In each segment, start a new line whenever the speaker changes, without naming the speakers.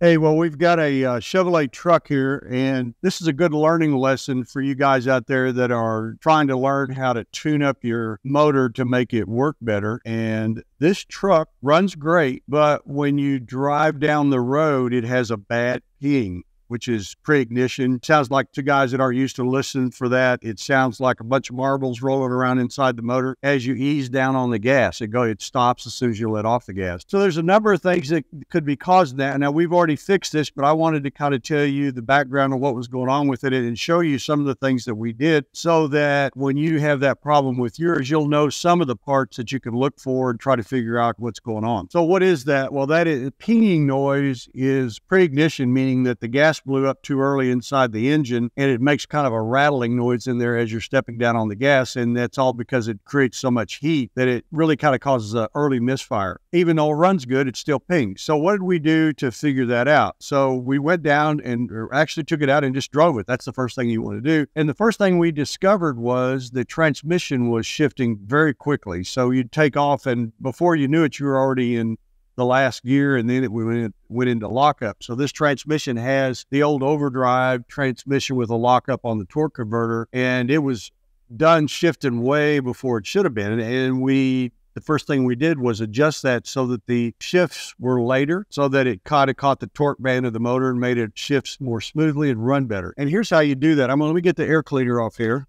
Hey, well, we've got a uh, Chevrolet truck here, and this is a good learning lesson for you guys out there that are trying to learn how to tune up your motor to make it work better. And this truck runs great, but when you drive down the road, it has a bad ping which is pre-ignition. Sounds like two guys that aren't used to listening for that. It sounds like a bunch of marbles rolling around inside the motor. As you ease down on the gas, it go it stops as soon as you let off the gas. So there's a number of things that could be causing that. Now we've already fixed this, but I wanted to kind of tell you the background of what was going on with it and show you some of the things that we did so that when you have that problem with yours, you'll know some of the parts that you can look for and try to figure out what's going on. So what is that? Well, that is pinging noise is pre-ignition, meaning that the gas gas blew up too early inside the engine and it makes kind of a rattling noise in there as you're stepping down on the gas. And that's all because it creates so much heat that it really kind of causes an early misfire. Even though it runs good, it still pings. So, what did we do to figure that out? So, we went down and actually took it out and just drove it. That's the first thing you want to do. And the first thing we discovered was the transmission was shifting very quickly. So, you'd take off, and before you knew it, you were already in the last gear, and then it went, went into lockup. So this transmission has the old overdrive transmission with a lockup on the torque converter, and it was done shifting way before it should have been. And we the first thing we did was adjust that so that the shifts were later so that it kind of caught the torque band of the motor and made it shifts more smoothly and run better. And here's how you do that. I'm to let me get the air cleaner off here.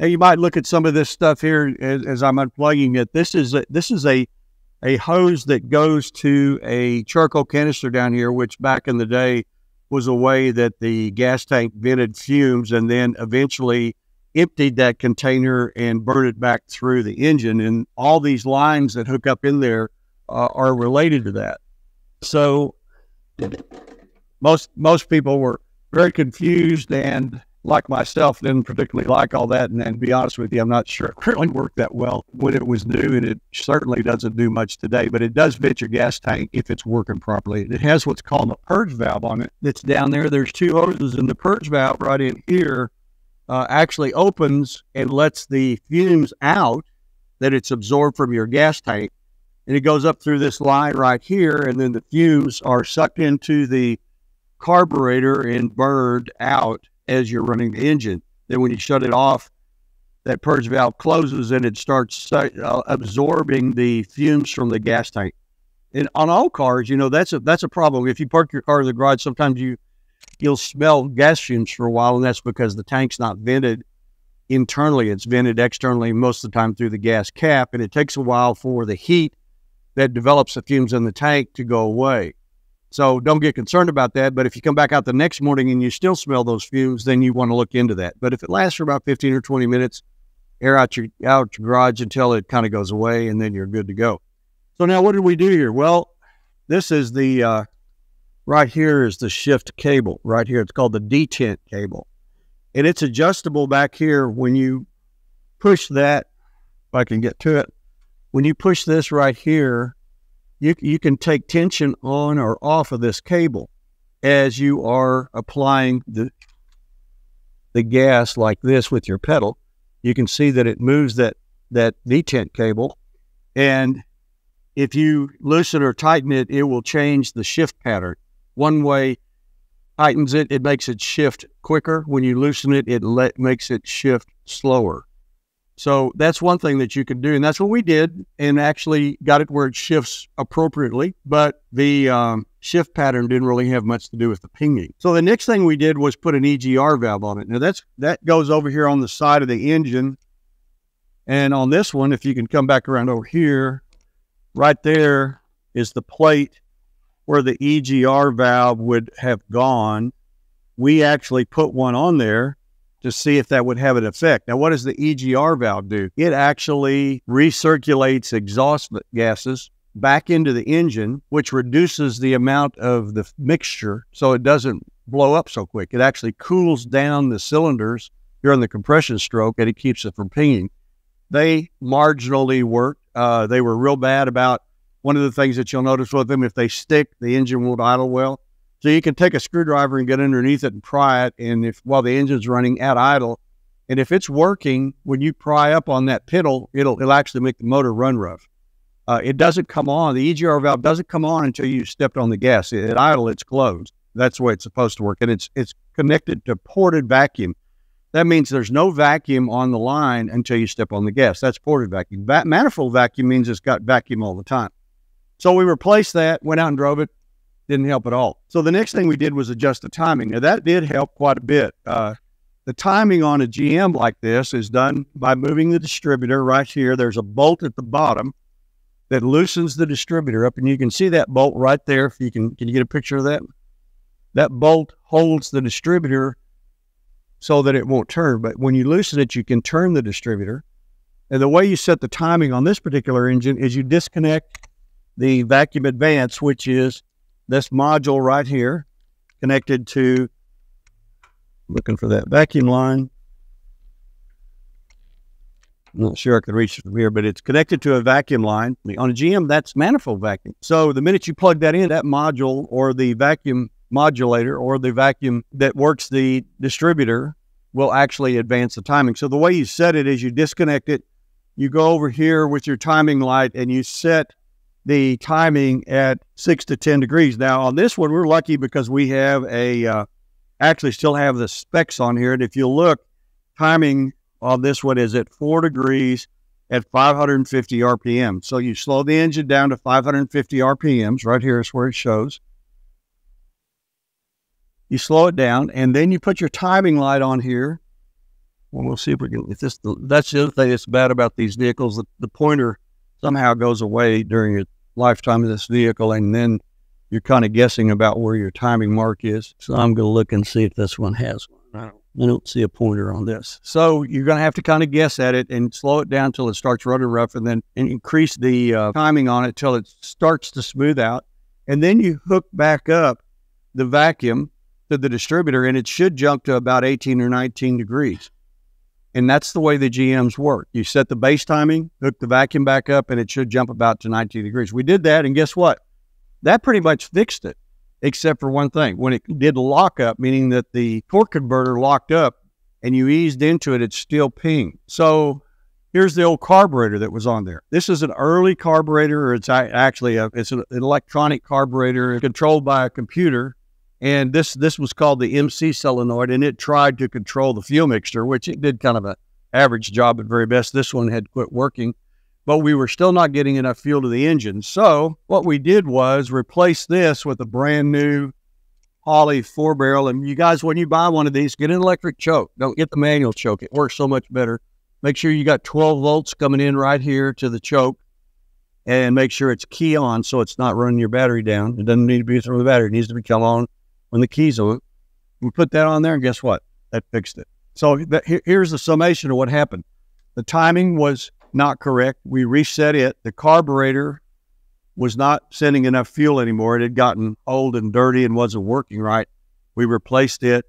Now you might look at some of this stuff here as, as I'm unplugging it. This is a, this is a a hose that goes to a charcoal canister down here, which back in the day was a way that the gas tank vented fumes and then eventually emptied that container and burned it back through the engine. And all these lines that hook up in there uh, are related to that. So most most people were very confused and like myself, didn't particularly like all that. And, and be honest with you, I'm not sure it really worked that well when it was new, and it certainly doesn't do much today. But it does fit your gas tank if it's working properly. It has what's called a purge valve on it that's down there. There's two hoses, and the purge valve right in here uh, actually opens and lets the fumes out that it's absorbed from your gas tank. And it goes up through this line right here, and then the fumes are sucked into the carburetor and burned out as you're running the engine. Then when you shut it off, that purge valve closes and it starts uh, absorbing the fumes from the gas tank. And on all cars, you know that's a that's a problem. If you park your car in the garage, sometimes you you'll smell gas fumes for a while, and that's because the tank's not vented internally; it's vented externally most of the time through the gas cap, and it takes a while for the heat that develops the fumes in the tank to go away. So don't get concerned about that. But if you come back out the next morning and you still smell those fumes, then you want to look into that. But if it lasts for about 15 or 20 minutes, air out your out your garage until it kind of goes away, and then you're good to go. So now what did we do here? Well, this is the uh, right here is the shift cable right here. It's called the detent cable, and it's adjustable back here when you push that. If I can get to it, when you push this right here, you, you can take tension on or off of this cable as you are applying the, the gas like this with your pedal. You can see that it moves that, that detent cable. And if you loosen or tighten it, it will change the shift pattern. One way tightens it, it makes it shift quicker. When you loosen it, it let, makes it shift slower. So that's one thing that you can do. And that's what we did and actually got it where it shifts appropriately. But the um, shift pattern didn't really have much to do with the pinging. So the next thing we did was put an EGR valve on it. Now that's that goes over here on the side of the engine. And on this one, if you can come back around over here, right there is the plate where the EGR valve would have gone. We actually put one on there to see if that would have an effect. Now, what does the EGR valve do? It actually recirculates exhaust gases back into the engine, which reduces the amount of the mixture so it doesn't blow up so quick. It actually cools down the cylinders during the compression stroke and it keeps it from pinging. They marginally work. Uh, they were real bad about one of the things that you'll notice with them if they stick, the engine won't idle well. So you can take a screwdriver and get underneath it and pry it. And if while the engine's running at idle, and if it's working, when you pry up on that pedal, it'll it'll actually make the motor run rough. uh, it doesn't come on. The EGR valve doesn't come on until you stepped on the gas. At idle, it's closed. That's the way it's supposed to work, and it's it's connected to ported vacuum. That means there's no vacuum on the line until you step on the gas. That's ported vacuum. Va- manifold vacuum means it's got vacuum all the time. So we replaced that, went out and drove it, didn't help at all. So the next thing we did was adjust the timing. Now that did help quite a bit. Uh, the timing on a GM like this is done by moving the distributor right here. There's a bolt at the bottom that loosens the distributor up, and you can see that bolt right there. If you can, can you get a picture of that? That bolt holds the distributor so that it won't turn. But when you loosen it, you can turn the distributor. And the way you set the timing on this particular engine is you disconnect the vacuum advance, which is this module right here, connected to, looking for that vacuum line. I'm not sure I can reach it from here, but it's connected to a vacuum line. On a GM, that's manifold vacuum. So the minute you plug that in, that module or the vacuum modulator or the vacuum that works the distributor will actually advance the timing. So the way you set it is you disconnect it, you go over here with your timing light and you set the timing at six to 10 degrees. Now on this one, we're lucky because we have a, uh, actually still have the specs on here. And if you look, timing on this one is at four degrees at 550 RPM. So you slow the engine down to 550 RPMs. Right here is where it shows you slow it down, and then you put your timing light on here. Well, we'll see if we can. If this, that's the other thing that's bad about these vehicles. The, the pointer somehow goes away during your lifetime of this vehicle, and then you're kind of guessing about where your timing mark is. So I'm going to look and see if this one has one. I don't, I don't see a pointer on this. So you're going to have to kind of guess at it and slow it down until it starts running rough, and then increase the uh, timing on it till it starts to smooth out. And then you hook back up the vacuum to the distributor and it should jump to about 18 or 19 degrees. And that's the way the GMs work. You set the base timing, hook the vacuum back up, and it should jump about to 19 degrees. We did that, and guess what? That pretty much fixed it, except for one thing. When it did lock up, meaning that the torque converter locked up and you eased into it, it still pinged. So here's the old carburetor that was on there. This is an early carburetor, or it's actually a, it's an electronic carburetor controlled by a computer and this this was called the MC solenoid, and it tried to control the fuel mixture, which it did kind of an average job at very best. This one had quit working, but we were still not getting enough fuel to the engine. So what we did was replace this with a brand new Holley four barrel. And you guys, when you buy one of these, get an electric choke. Don't get the manual choke. It works so much better. Make sure you got 12 volts coming in right here to the choke and make sure it's key on so it's not running your battery down. It doesn't need to be through the battery. It needs to be come on when the keys are, we put that on there, and guess what? That fixed it. So that, here's the summation of what happened. The timing was not correct. We reset it. The carburetor was not sending enough fuel anymore. It had gotten old and dirty and wasn't working right. We replaced it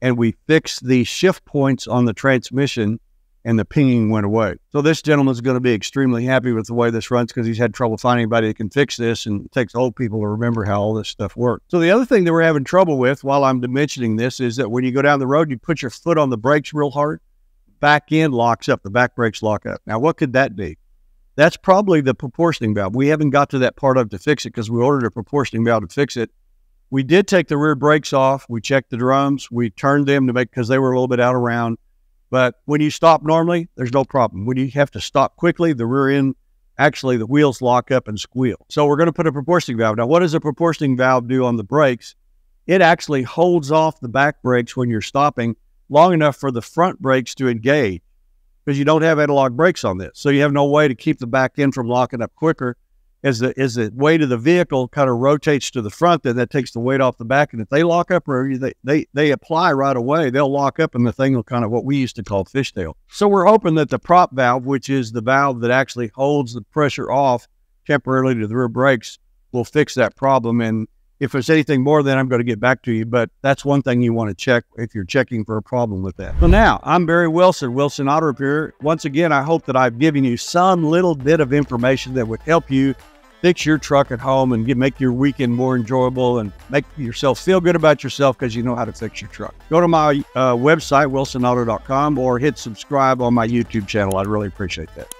and we fixed the shift points on the transmission and the pinging went away. So this gentleman's going to be extremely happy with the way this runs because he's had trouble finding anybody that can fix this, and it takes old people to remember how all this stuff works. So the other thing that we're having trouble with while I'm mentioning this is that when you go down the road, you put your foot on the brakes real hard, back end locks up, the back brakes lock up. Now, what could that be? That's probably the proportioning valve. We haven't got to that part of to fix it because we ordered a proportioning valve to fix it. We did take the rear brakes off. We checked the drums. We turned them to make because they were a little bit out of round. But when you stop normally, there's no problem. When you have to stop quickly, the rear end, actually the wheels lock up and squeal. So we're going to put a proportioning valve. Now, what does a proportioning valve do on the brakes? It actually holds off the back brakes when you're stopping long enough for the front brakes to engage because you don't have anti-lock brakes on this. So you have no way to keep the back end from locking up quicker as the as the weight of the vehicle kind of rotates to the front, then that takes the weight off the back. And if they lock up or they, they they apply right away, they'll lock up and the thing will kind of what we used to call fishtail. So we're hoping that the prop valve, which is the valve that actually holds the pressure off temporarily to the rear brakes, will fix that problem. And if there's anything more, then I'm going to get back to you. But that's one thing you want to check if you're checking for a problem with that. So now I'm Barry Wilson, Wilson Auto Repair. Once again, I hope that I've given you some little bit of information that would help you fix your truck at home and get, make your weekend more enjoyable and make yourself feel good about yourself because you know how to fix your truck. Go to my uh, website, wilsonauto.com, or hit subscribe on my YouTube channel. I'd really appreciate that.